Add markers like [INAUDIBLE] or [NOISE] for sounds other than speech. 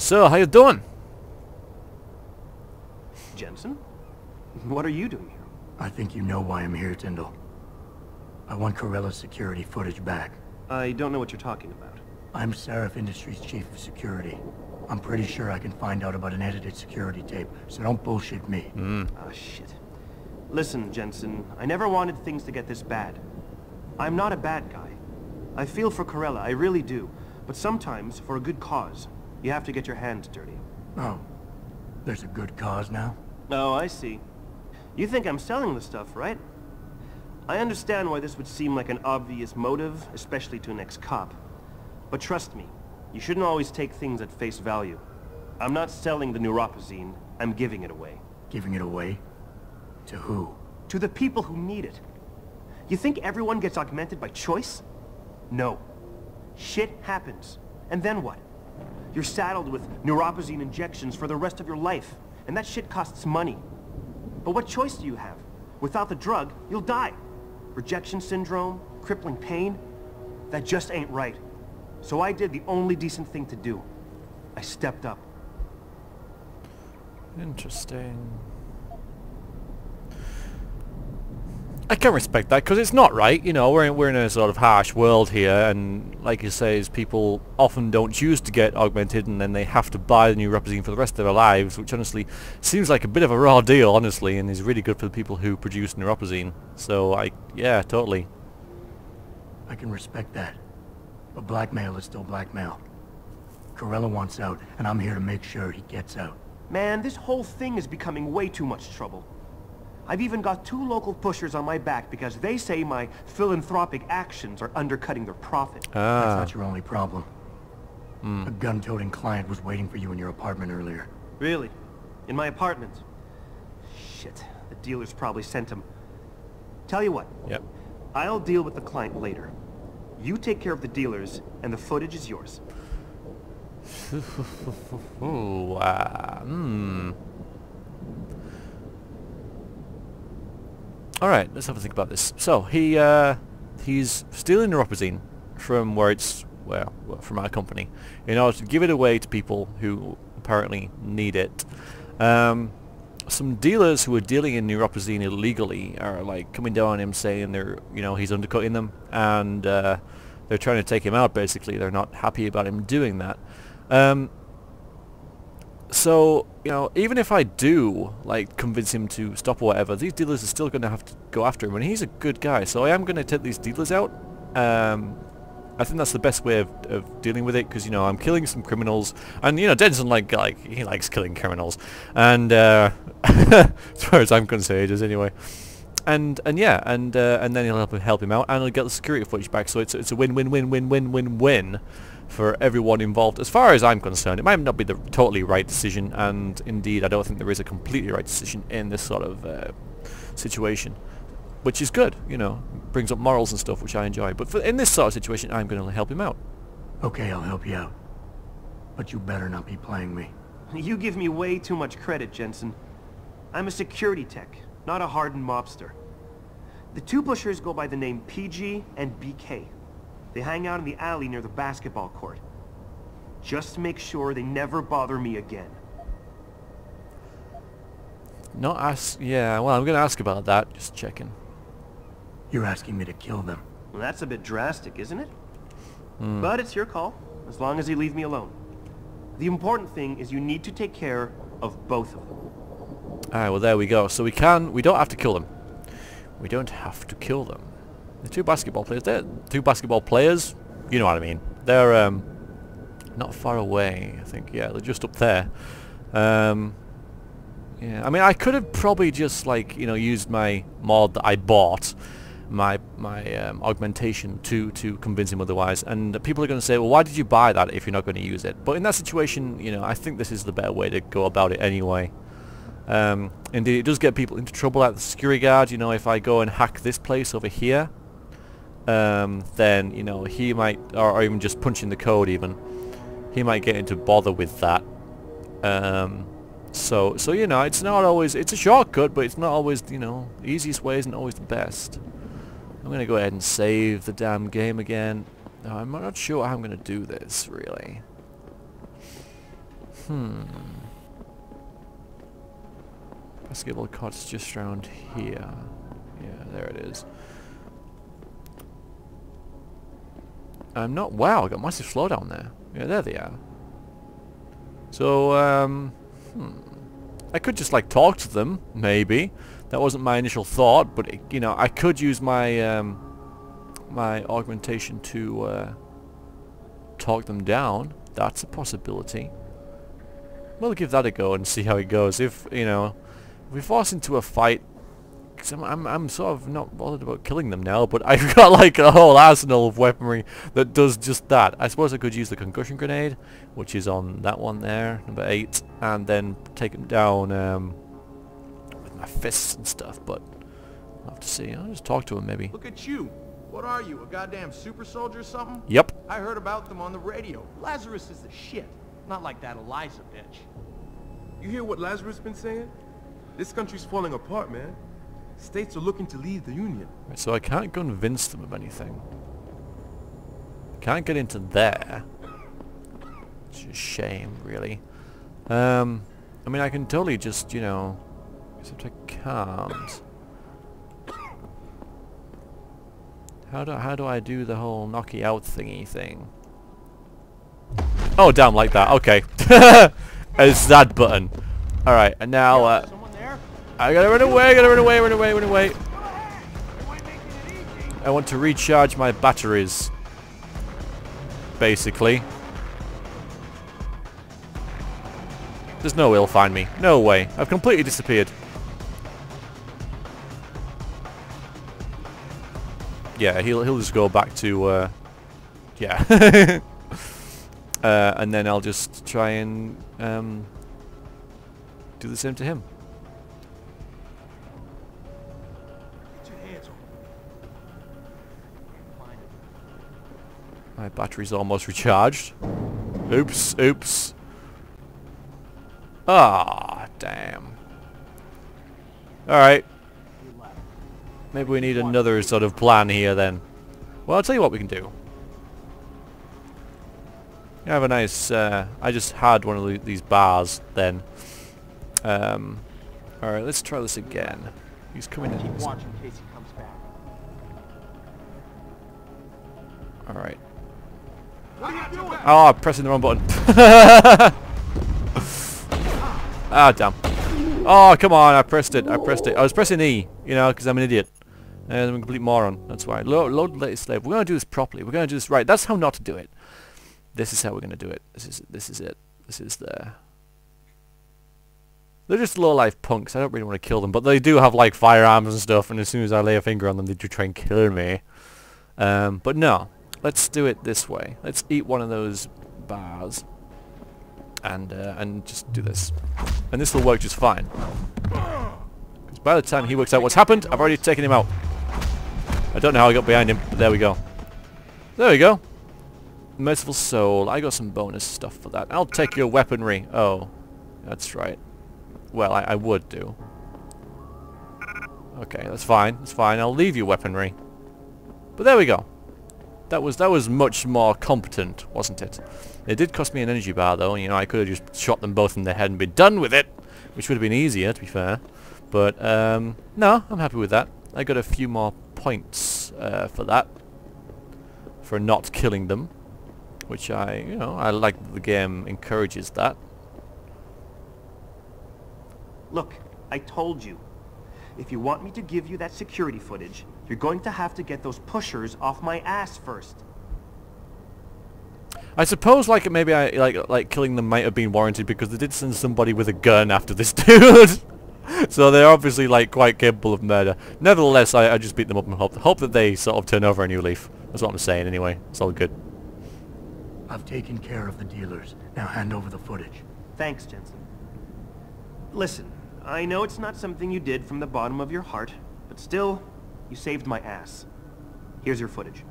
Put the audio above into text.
So, how you doing? Jensen? What are you doing here? I think you know why I'm here, Tyndall. I want Carella's security footage back. I don't know what you're talking about. I'm Sarif Industries Chief of Security. I'm pretty sure I can find out about an edited security tape, so don't bullshit me. Ah, shit. Listen, Jensen, I never wanted things to get this bad. I'm not a bad guy. I feel for Corella, I really do. But sometimes, for a good cause, you have to get your hands dirty. Oh, there's a good cause now? Oh, I see. You think I'm selling the stuff, right? I understand why this would seem like an obvious motive, especially to an ex-cop. But trust me, you shouldn't always take things at face value. I'm not selling the neuropozyne, I'm giving it away. Giving it away? To who? To the people who need it. You think everyone gets augmented by choice? No. Shit happens. And then what? You're saddled with neuropozyne injections for the rest of your life, and that shit costs money. But what choice do you have? Without the drug, you'll die. Rejection syndrome, crippling pain, that just ain't right. So I did the only decent thing to do. I stepped up. Interesting. I can respect that because it's not right. You know, we're in, we're in a sort of harsh world here, and like you say, is people often don't choose to get augmented, and then they have to buy the new neuropozyne for the rest of their lives, which honestly seems like a bit of a raw deal, honestly, and is really good for the people who produce neuropozyne. So I, yeah, totally. I can respect that. But blackmail is still blackmail. Carella wants out, and I'm here to make sure he gets out. Man, this whole thing is becoming way too much trouble. I've even got two local pushers on my back because they say my philanthropic actions are undercutting their profit. Ah. That's not your only problem. A gun-toting client was waiting for you in your apartment earlier. Really? In my apartment? Shit, the dealers probably sent him. Tell you what, yep. I'll deal with the client later. You take care of the dealers, and the footage is yours. [LAUGHS] Ooh, uh, hmm. All right, let's have a think about this. So he uh, he's stealing neuropozyne from where it's well from our company in order to give it away to people who apparently need it. Um, some dealers who are dealing in neuropozyne illegally are like coming down on him saying they're you know he's undercutting them and uh, they're trying to take him out basically. They're not happy about him doing that. Um, so, you know, even if I do, like, convince him to stop or whatever, these dealers are still going to have to go after him, and he's a good guy, so I am going to take these dealers out. Um, I think that's the best way of, of dealing with it, because, you know, I'm killing some criminals, and, you know, Denson, like, like he likes killing criminals, and, uh, [LAUGHS] as far as I'm concerned, does anyway. And, and yeah, and, uh, and then he'll help, help him out, and he'll get the security footage back, so it's, it's a win-win-win-win-win-win-win for everyone involved. As far as I'm concerned, it might not be the totally right decision, and indeed, I don't think there is a completely right decision in this sort of uh, situation, which is good, you know, brings up morals and stuff, which I enjoy. But for, in this sort of situation, I'm going to help him out. Okay, I'll help you out. But you better not be playing me. [LAUGHS] You give me way too much credit, Jensen. I'm a security tech, not a hardened mobster. The two pushers go by the name PG and BK. They hang out in the alley near the basketball court. Just to make sure they never bother me again. Not ask, yeah, well, I'm going to ask about that, just checking. You're asking me to kill them. Well, that's a bit drastic, isn't it? Hmm. But it's your call, as long as you leave me alone. The important thing is you need to take care of both of them. Alright, well there we go. So we can, we don't have to kill them. We don't have to kill them. The two basketball players, they're two basketball players, you know what I mean. They're um, not far away, I think. Yeah, they're just up there. Um, yeah, I mean, I could have probably just like, you know, used my mod that I bought, my my um, augmentation to to convince him otherwise. And people are going to say, well, why did you buy that if you're not going to use it? But in that situation, you know, I think this is the better way to go about it anyway. Um, indeed, it does get people into trouble at the security guard. You know, if I go and hack this place over here, um, then you know he might, or, even just punching the code, even he might get into bother with that. Um, so, so you know, it's not always. It's a shortcut, but it's not always. You know, easiest way isn't always the best. I'm gonna go ahead and save the damn game again. I'm not sure how I'm gonna do this really. Hmm. Basketball court's just around here. Yeah, there it is. I'm not... Wow, I got massive slowdown there. Yeah, there they are. So, um... Hmm. I could just, like, talk to them, maybe. That wasn't my initial thought, but, it, you know, I could use my, um... My augmentation to, uh... Talk them down. That's a possibility. We'll give that a go and see how it goes. If, you know... If we force into a fight I'm, I'm, I'm sort of not bothered about killing them now, but I've [LAUGHS] got like a whole arsenal of weaponry that does just that. I suppose I could use the concussion grenade, which is on that one there, number 8, and then take them down um, with my fists and stuff, but I'll have to see. I'll just talk to him maybe. Look at you. What are you, a goddamn super soldier or something? Yep. I heard about them on the radio. Lazarus is the shit. Not like that Eliza bitch. You hear what Lazarus been saying? This country's falling apart, man. States are looking to leave the Union. So I can't convince them of anything. Can't get into there. It's a shame, really. Um, I mean, I can totally just, you know... Except I can't. How do, how do I do the whole knocky out thingy thing? Oh, damn, like that. Okay. [LAUGHS] it's that button. Alright, and now... Uh? I gotta run away, I gotta run away, run away, run away. I want to recharge my batteries. Basically. There's no way he'll find me. No way. I've completely disappeared. Yeah, he'll he'll just go back to uh yeah. [LAUGHS] uh, and then I'll just try and um do the same to him. My battery's almost recharged. Oops, oops. Ah, damn. Alright. Maybe we need another sort of plan here then. Well, I'll tell you what we can do. We have a nice, uh, I just had one of the, these bars then. Um, Alright, let's try this again. He's coming Keep in. watch in case he comes back. Alright. Oh, pressing the wrong button. [LAUGHS] ah, damn. Oh, come on, I pressed it. I pressed it. I was pressing E, you know, because I'm an idiot. And I'm a complete moron. That's why. Load, load latest slave. We're going to do this properly. We're going to do this right. That's how not to do it. This is how we're going to do it. This is this is it. This is the... They're just low-life punks. I don't really want to kill them. But they do have, like, firearms and stuff. And as soon as I lay a finger on them, they do try and kill me. Um, but no. Let's do it this way. Let's eat one of those bars. And, uh, and just do this. And this will work just fine. Because by the time he works out what's happened, I've already taken him out. I don't know how I got behind him, but there we go. There we go. Merciful Soul. I got some bonus stuff for that. I'll take your weaponry. Oh, that's right. Well, I, I would do. Okay, that's fine. That's fine. I'll leave your weaponry. But there we go. That was that was much more competent, wasn't it? It did cost me an energy bar though, you know, I could have just shot them both in the head and been done with it, which would have been easier, to be fair. But, um, no, I'm happy with that. I got a few more points uh, for that, for not killing them, which I, you know, I like that the game encourages that. Look, I told you. If you want me to give you that security footage, you're going to have to get those pushers off my ass first. I suppose like maybe I like like killing them might have been warranted because they did send somebody with a gun after this [LAUGHS] dude. so they're obviously like quite capable of murder. Nevertheless, I, I just beat them up and hope hope that they sort of turn over a new leaf. That's what I'm saying anyway. It's all good. I've taken care of the dealers. Now hand over the footage. Thanks, Jensen. Listen, I know it's not something you did from the bottom of your heart, but still, you saved my ass. Here's your footage.